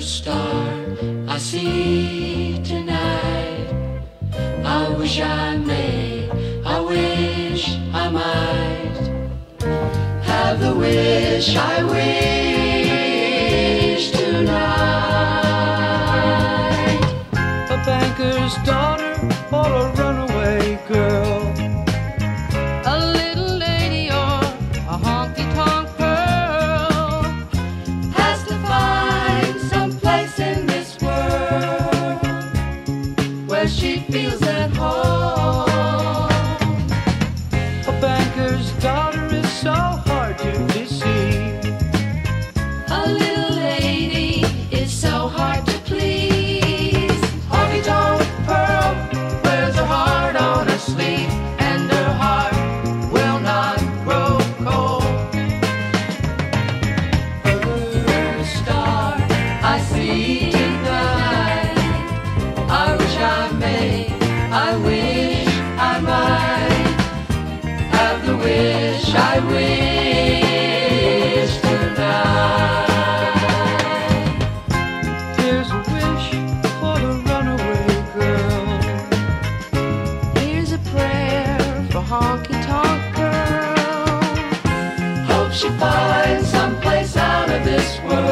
star I see tonight. I wish I may, I wish I might have the wish I wish. feels at home. should find someplace out of this world.